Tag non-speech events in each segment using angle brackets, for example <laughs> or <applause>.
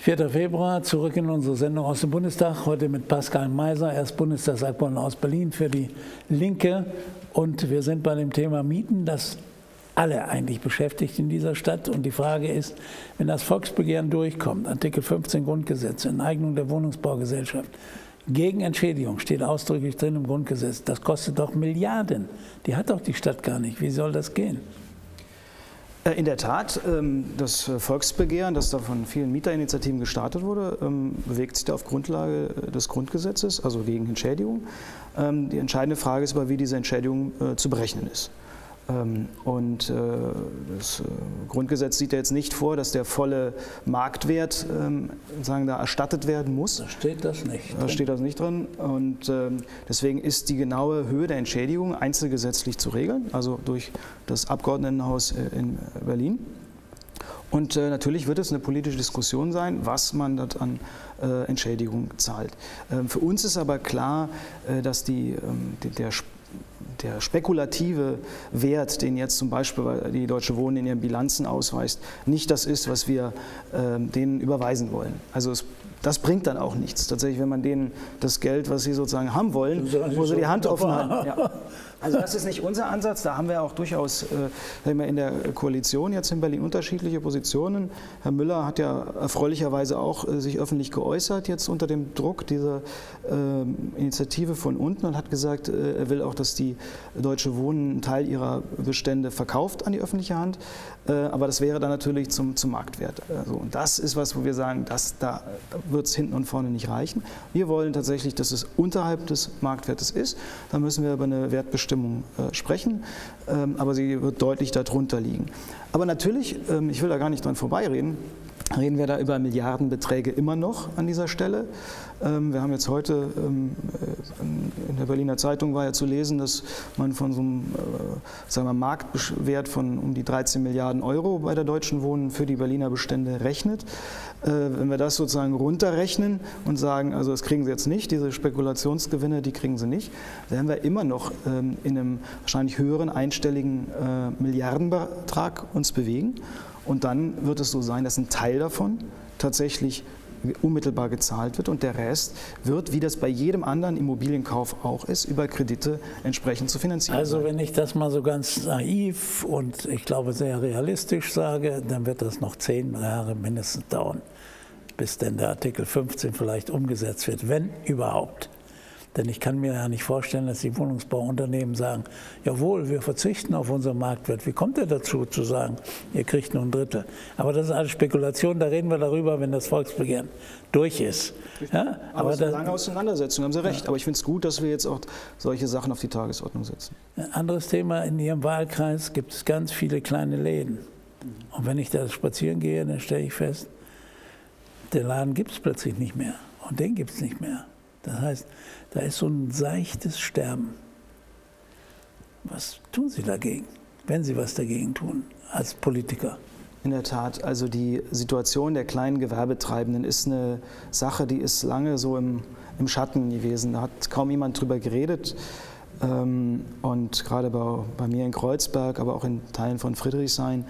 4. Februar, zurück in unsere Sendung aus dem Bundestag. Heute mit Pascal Meiser, erst Bundestagsabgeordneter aus Berlin für die Linke. Und wir sind bei dem Thema Mieten, das alle eigentlich beschäftigt in dieser Stadt. Und die Frage ist, wenn das Volksbegehren durchkommt, Artikel 15 Grundgesetz, Enteignung der Wohnungsbaugesellschaft, gegen Entschädigung steht ausdrücklich drin im Grundgesetz. Das kostet doch Milliarden. Die hat doch die Stadt gar nicht. Wie soll das gehen? Äh, in der Tat, ähm, das Volksbegehren, das da von vielen Mieterinitiativen gestartet wurde, ähm, bewegt sich da auf Grundlage äh, des Grundgesetzes, also gegen Entschädigung. Ähm, die entscheidende Frage ist aber, wie diese Entschädigung äh, zu berechnen ist. Ähm, und äh, das äh, Grundgesetz sieht ja jetzt nicht vor, dass der volle Marktwert ähm, sagen, da erstattet werden muss. Da steht das nicht. Da steht das nicht drin. Und ähm, deswegen ist die genaue Höhe der Entschädigung einzelgesetzlich zu regeln, also durch das Abgeordnetenhaus äh, in Berlin. Und natürlich wird es eine politische Diskussion sein, was man dort an Entschädigung zahlt. für uns ist aber klar, dass die, der der spekulative Wert, den jetzt zum Beispiel die Deutsche Wohnen in ihren Bilanzen ausweist, nicht das ist, was wir äh, denen überweisen wollen. Also es, das bringt dann auch nichts. Tatsächlich, wenn man denen das Geld, was sie sozusagen haben wollen, wo sie die Hand offen halten. Ja. Also das ist nicht unser Ansatz. Da haben wir auch durchaus äh, in der Koalition jetzt in Berlin unterschiedliche Positionen. Herr Müller hat ja erfreulicherweise auch äh, sich öffentlich geäußert jetzt unter dem Druck dieser äh, Initiative von unten und hat gesagt, äh, er will auch, dass die Deutsche Wohnen einen Teil ihrer Bestände verkauft an die öffentliche Hand. Äh, aber das wäre dann natürlich zum, zum Marktwert. Also, und das ist was, wo wir sagen, dass, da wird es hinten und vorne nicht reichen. Wir wollen tatsächlich, dass es unterhalb des Marktwertes ist. Da müssen wir über eine Wertbestimmung Abstimmung äh, sprechen, ähm, aber sie wird deutlich darunter liegen. Aber natürlich, ähm, ich will da gar nicht dran vorbeireden, reden wir da über Milliardenbeträge immer noch an dieser Stelle. Ähm, wir haben jetzt heute ähm, äh, der Berliner Zeitung war ja zu lesen, dass man von so einem äh, sagen wir, Marktwert von um die 13 Milliarden Euro bei der Deutschen Wohnen für die Berliner Bestände rechnet. Äh, wenn wir das sozusagen runterrechnen und sagen, also das kriegen sie jetzt nicht, diese Spekulationsgewinne, die kriegen sie nicht, werden wir immer noch ähm, in einem wahrscheinlich höheren einstelligen Milliardenbetrag uns bewegen. Und dann wird es so sein, dass ein Teil davon tatsächlich unmittelbar gezahlt wird und der Rest wird, wie das bei jedem anderen Immobilienkauf auch ist, über Kredite entsprechend zu finanzieren. Also wenn ich das mal so ganz naiv und ich glaube sehr realistisch sage, dann wird das noch zehn Jahre mindestens dauern, bis denn der Artikel 15 vielleicht umgesetzt wird, wenn überhaupt. Denn ich kann mir ja nicht vorstellen, dass die Wohnungsbauunternehmen sagen, jawohl, wir verzichten auf unseren Marktwert. Wie kommt er dazu zu sagen, ihr kriegt nur ein Drittel? Aber das ist alles Spekulation, da reden wir darüber, wenn das Volksbegehren durch ist. Ja, aber, aber es ist eine lange Auseinandersetzung, haben Sie recht. Ja. Aber ich finde es gut, dass wir jetzt auch solche Sachen auf die Tagesordnung setzen. Ein anderes Thema, in Ihrem Wahlkreis gibt es ganz viele kleine Läden. Und wenn ich da spazieren gehe, dann stelle ich fest, den Laden gibt es plötzlich nicht mehr. Und den gibt es nicht mehr. Das heißt, da ist so ein seichtes Sterben. Was tun Sie dagegen, wenn Sie was dagegen tun als Politiker? In der Tat, also die Situation der kleinen Gewerbetreibenden ist eine Sache, die ist lange so im, im Schatten gewesen. Da hat kaum jemand drüber geredet. Ähm, und gerade bei, bei, mir in Kreuzberg, aber auch in Teilen von Friedrichshain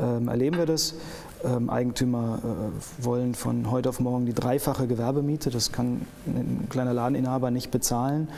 ähm, erleben wir das. Ähm, Eigentümer äh, wollen von heute auf morgen die dreifache Gewerbemiete. Das kann ein kleiner Ladeninhaber nicht bezahlen.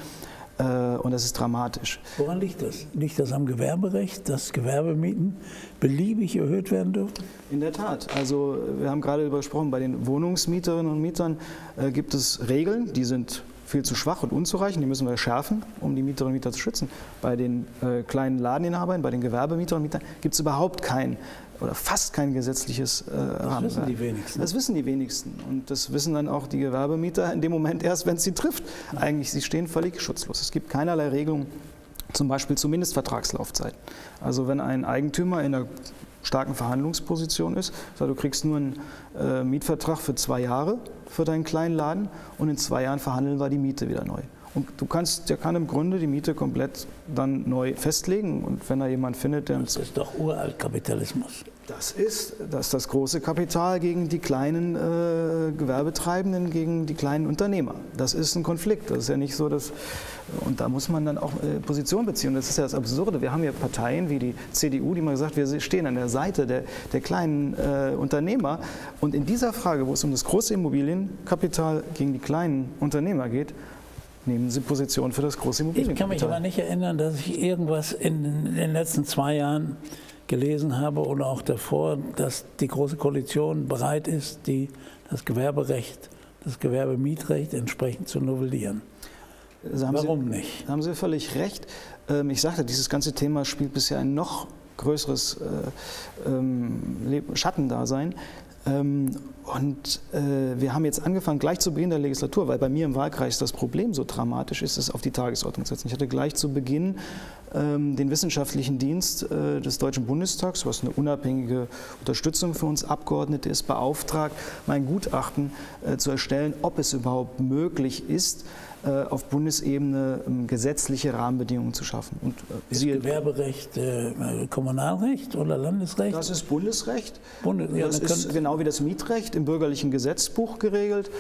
Äh, und das ist dramatisch. Woran liegt das? Liegt das am Gewerberecht, dass Gewerbemieten beliebig erhöht werden dürfen? In der Tat. Also wir haben gerade darüber gesprochen, bei den Wohnungsmieterinnen und Mietern äh, gibt es Regeln, die sind viel zu schwach und unzureichend. Die müssen wir schärfen, um die Mieterinnen und Mieter zu schützen. Bei den äh, kleinen Ladeninhabern, bei den Gewerbemieterinnen und Mietern gibt es überhaupt kein oder fast kein gesetzliches äh, Das wissen die wenigsten. Das wissen die wenigsten. Und das wissen dann auch die Gewerbemieter in dem Moment erst, wenn es sie trifft. Eigentlich, sie stehen völlig schutzlos. Es gibt keinerlei Regelung, zum Beispiel zu Mindestvertragslaufzeiten. Also wenn ein Eigentümer in einer starken Verhandlungsposition ist, sagt, du kriegst nur einen äh, Mietvertrag für zwei Jahre für deinen kleinen Laden und in zwei Jahren verhandeln wir die Miete wieder neu. Und du kannst, der kann im Grunde die Miete komplett dann neu festlegen. Und wenn da jemand findet, der. Das ist doch Uraltkapitalismus. Das ist, das ist das große Kapital gegen die kleinen äh, Gewerbetreibenden, gegen die kleinen Unternehmer. Das ist ein Konflikt. Das ist ja nicht so, dass. Und da muss man dann auch äh, Position beziehen. Das ist ja das Absurde. Wir haben ja Parteien wie die CDU, die mal gesagt, wir stehen an der Seite der, der kleinen äh, Unternehmer. Und in dieser Frage, wo es um das große Immobilienkapital gegen die kleinen Unternehmer geht, nehmen Sie Position für das große Immobilienkapital. Ich kann mich aber nicht erinnern, dass ich irgendwas in den letzten zwei Jahren gelesen habe oder auch davor, dass die Große Koalition bereit ist, die, das Gewerberecht, das Gewerbemietrecht entsprechend zu novellieren. Warum Sie, nicht? Da haben Sie völlig recht. Ähm, ich sagte, dieses ganze Thema spielt bisher ein noch größeres äh, ähm, Schattendasein. Ähm, und äh, wir haben jetzt angefangen, gleich zu Beginn der Legislatur, weil bei mir im Wahlkreis das Problem so dramatisch ist, es auf die Tagesordnung zu setzen. Ich hatte gleich zu Beginn ähm, den wissenschaftlichen Dienst äh, des Deutschen Bundestags, was eine unabhängige Unterstützung für uns Abgeordnete ist, beauftragt, mein Gutachten äh, zu erstellen, ob es überhaupt möglich ist, auf Bundesebene ähm, gesetzliche Rahmenbedingungen zu schaffen. Und, äh, ist Gewerberecht äh, Kommunalrecht oder Landesrecht? Das ist Bundesrecht. Bundes ja, das ist genau wie das Mietrecht im bürgerlichen Gesetzbuch geregelt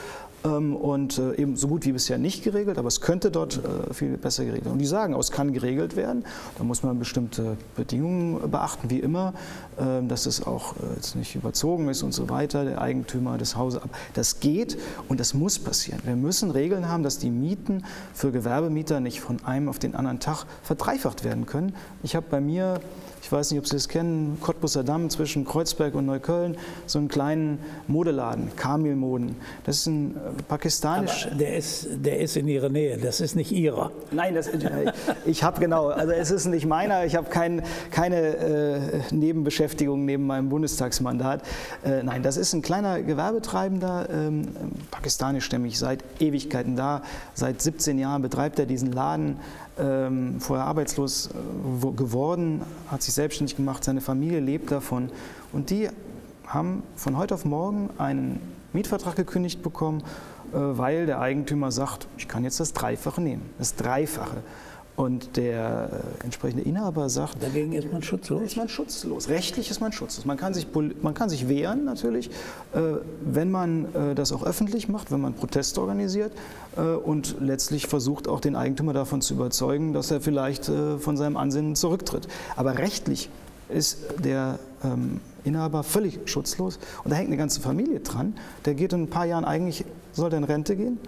ähm, und äh, eben so gut wie bisher nicht geregelt, aber es könnte dort äh, viel besser geregelt werden. Und die sagen, es kann geregelt werden. Da muss man bestimmte Bedingungen beachten, wie immer, ähm, dass es auch äh, jetzt nicht überzogen ist und so weiter, der Eigentümer des Hauses. Das geht und das muss passieren. Wir müssen Regeln haben, dass die Mieten für Gewerbemieter nicht von einem auf den anderen Tag verdreifacht werden können. Ich habe bei mir ich weiß nicht, ob Sie es kennen, Cottbusser Damm zwischen Kreuzberg und Neukölln, so einen kleinen Modeladen, Kamil Moden. Das ist ein äh, pakistanisch. Aber der ist, der ist in Ihrer Nähe, das ist nicht Ihrer. Nein, das, ich habe genau, also es ist nicht meiner, ich habe kein, keine äh, Nebenbeschäftigung neben meinem Bundestagsmandat. Äh, nein, das ist ein kleiner Gewerbetreibender, ähm, pakistanischstämmig, seit Ewigkeiten da, seit 17 Jahren betreibt er diesen Laden ähm, vorher arbeitslos äh, geworden, hat sich selbstständig gemacht, seine Familie lebt davon. Und die haben von heute auf morgen einen Mietvertrag gekündigt bekommen, äh, weil der Eigentümer sagt, ich kann jetzt das Dreifache nehmen, das Dreifache. Und der äh, entsprechende Inhaber sagt. Dagegen ist man schutzlos? Ist man schutzlos. Rechtlich ist man schutzlos. Man kann sich, man kann sich wehren natürlich, äh, wenn man äh, das auch öffentlich macht, wenn man Proteste organisiert und letztlich versucht auch den Eigentümer davon zu überzeugen, dass er vielleicht von seinem Ansinnen zurücktritt. Aber rechtlich ist der ähm, Inhaber völlig schutzlos und da hängt eine ganze Familie dran. Der geht in ein paar Jahren eigentlich, soll der in Rente gehen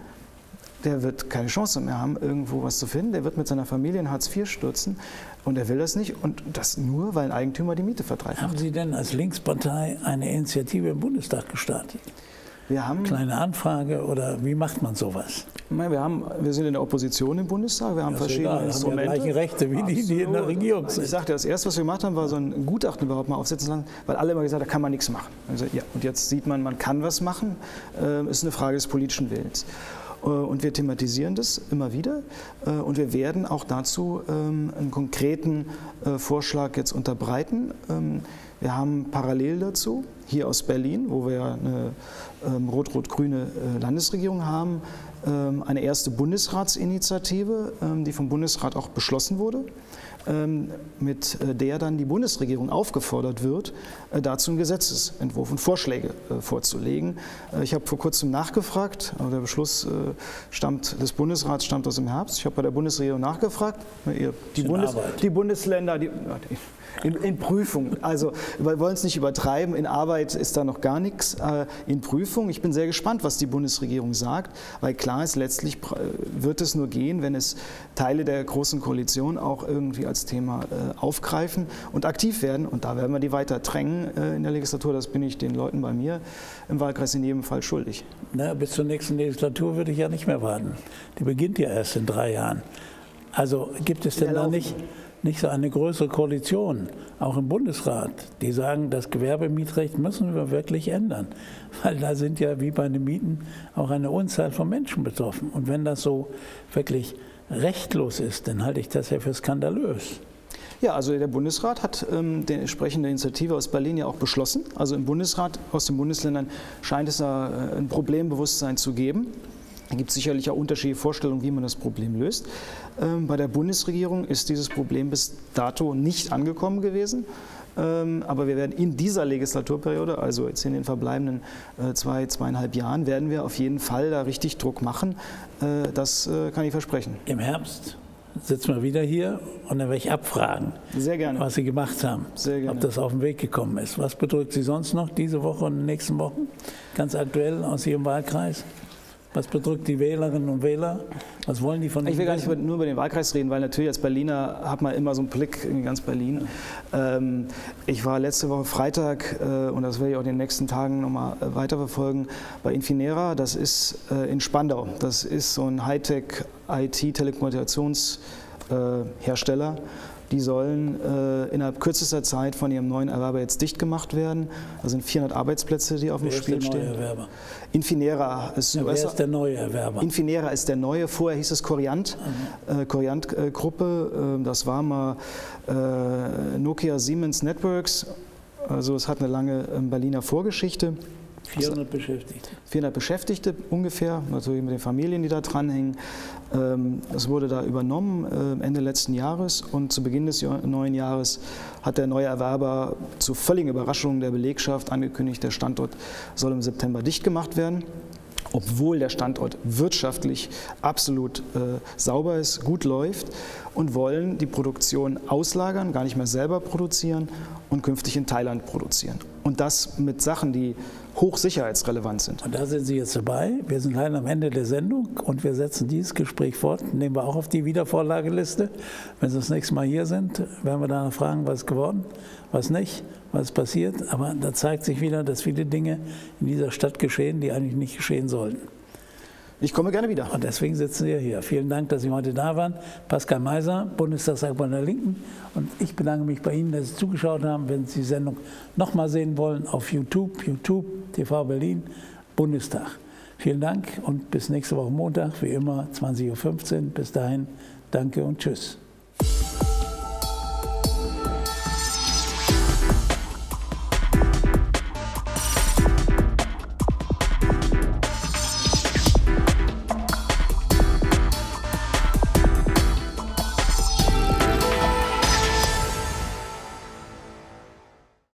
der wird keine Chance mehr haben, irgendwo was zu finden. Der wird mit seiner Familie in Hartz IV stürzen und er will das nicht. Und das nur, weil ein Eigentümer die Miete verdreifacht. Haben Sie denn als Linkspartei eine Initiative im Bundestag gestartet? Wir haben Kleine Anfrage oder wie macht man sowas? Wir, haben, wir sind in der Opposition im Bundestag, wir haben verschiedene egal, Instrumente. Haben ja gleiche Rechte wie die, die in der Regierung sind. Ich sagte, das erste, was wir gemacht haben, war so ein Gutachten überhaupt mal aufsetzen lassen, weil alle immer gesagt haben, da kann man nichts machen. Also, ja, und jetzt sieht man, man kann was machen, äh, ist eine Frage des politischen Willens. Äh, und wir thematisieren das immer wieder. Äh, und wir werden auch dazu ähm, einen konkreten äh, Vorschlag jetzt unterbreiten. Ähm, wir haben parallel dazu, hier aus Berlin, wo wir eine ähm, rot-rot-grüne Landesregierung haben, eine erste Bundesratsinitiative, die vom Bundesrat auch beschlossen wurde. Ähm, mit äh, der dann die Bundesregierung aufgefordert wird, äh, dazu einen Gesetzesentwurf und Vorschläge äh, vorzulegen. Ich habe vor kurzem nachgefragt, aber der Beschluss stammt, des Bundesrats stammt aus dem Herbst. Ich habe bei der Bundesregierung nachgefragt. Die, Bundes, die Bundesländer, die, in, in, Prüfung. Also wir wollen es nicht übertreiben. In Arbeit ist da noch gar nichts. Äh, in Prüfung. Ich bin sehr gespannt, was die Bundesregierung sagt, weil klar ist, letztlich wird es nur gehen, wenn es Teile der Großen Koalition auch irgendwie als Thema äh, aufgreifen und aktiv werden. Und da werden wir die weiter drängen äh, in der Legislatur. Das bin ich den Leuten bei mir im Wahlkreis in jedem Fall schuldig. Na, bis zur nächsten Legislatur würde ich ja nicht mehr warten. Die beginnt ja erst in drei Jahren. Also gibt es denn da nicht nicht so eine größere Koalition, auch im Bundesrat, die sagen, das Gewerbemietrecht müssen wir wirklich ändern. <laughs> Weil da sind ja wie bei den Mieten auch eine Unzahl von Menschen betroffen. Und wenn das so wirklich rechtlos ist, dann halte ich das ja für skandalös. Ja, also der Bundesrat hat ähm, die entsprechende Initiative aus Berlin ja auch beschlossen. Also im Bundesrat aus den Bundesländern scheint es da äh, ein Problembewusstsein zu geben. Da gibt es sicherlich auch unterschiedliche Vorstellungen, wie man das Problem löst. Ähm, bei der Bundesregierung ist dieses Problem bis dato nicht angekommen gewesen. Ähm, aber wir werden in dieser Legislaturperiode, also jetzt in den verbleibenden äh, zwei, zweieinhalb Jahren, werden wir auf jeden Fall da richtig Druck machen. Äh, das äh, kann ich versprechen. Im Herbst sitzen wir wieder hier und dann werde ich abfragen, was Sie gemacht haben, ob das auf den Weg gekommen ist. Was bedrückt Sie sonst noch diese Woche und in den nächsten Wochen? Ganz aktuell aus Ihrem Wahlkreis? Was bedrückt die Wählerinnen und Wähler? Was wollen die von Ich will Ihnen gar nicht nur über den Wahlkreis reden, weil natürlich als Berliner hat man immer so einen Blick in ganz Berlin. Ähm, ich war letzte Woche Freitag, äh, und das werde ich auch in den nächsten Tagen nochmal äh, weiterverfolgen, bei Infinera. Das ist äh, in Spandau. Das ist so ein Hightech-IT-Telekommunikationshersteller. Die sollen äh, innerhalb kürzester Zeit von ihrem neuen Erwerber jetzt dicht gemacht werden. Da sind 400 Arbeitsplätze, die auf dem Wer ist der Spiel neue stehen. Erwerber? Infinera ist Ja, wer ist der neue Erwerber? Infinera ist der neue, vorher hieß es Coriant, äh, Coriant-Gruppe. Äh, das war mal äh, Nokia Siemens Networks. Also es hat eine lange ähm, Berliner Vorgeschichte. 400 Beschäftigte. 400 Beschäftigte ungefähr, natürlich mit den Familien, die da dranhängen. Ähm, Es wurde da übernommen äh, Ende letzten Jahres und zu Beginn des neuen Jahres hat der neue Erwerber zu völligen Überraschungen der Belegschaft angekündigt, der Standort soll im September dicht gemacht werden. Obwohl der Standort wirtschaftlich absolut äh, sauber ist, gut läuft und wollen die Produktion auslagern, gar nicht mehr selber produzieren und künftig in Thailand produzieren. Und das mit Sachen, die hochsicherheitsrelevant sind. Und da sind Sie jetzt dabei. Wir sind leider am Ende der Sendung und wir setzen dieses Gespräch fort. Nehmen wir auch auf die Wiedervorlageliste. Wenn Sie das nächste Mal hier sind, werden wir danach fragen, was ist geworden, was nicht, was passiert. Aber da zeigt sich wieder, dass viele Dinge in dieser Stadt geschehen, die eigentlich nicht geschehen sollten. Ich komme gerne wieder. Und deswegen sitzen wir hier. Vielen Dank, dass Sie heute da waren. Pascal Meiser, Bundestagsabgeordneter der Linken. Und ich bedanke mich bei Ihnen, dass Sie zugeschaut haben. Wenn Sie die Sendung nochmal sehen wollen, auf YouTube, YouTube, TV Berlin, Bundestag. Vielen Dank und bis nächste Woche Montag, wie immer, 20.15 Uhr. Bis dahin, danke und tschüss.